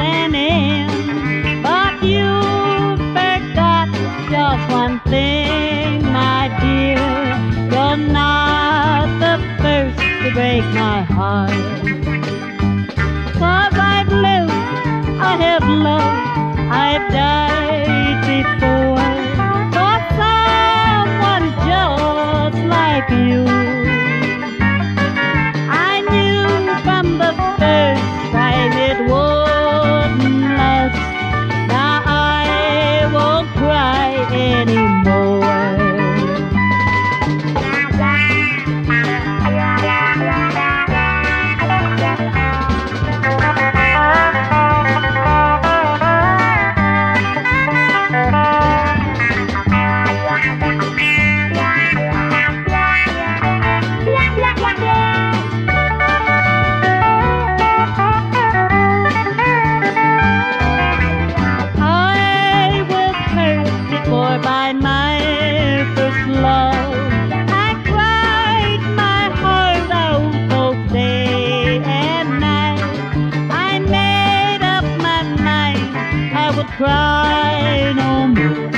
winning. But you forgot just one thing, my dear. You're not the first to break my heart. Cry no more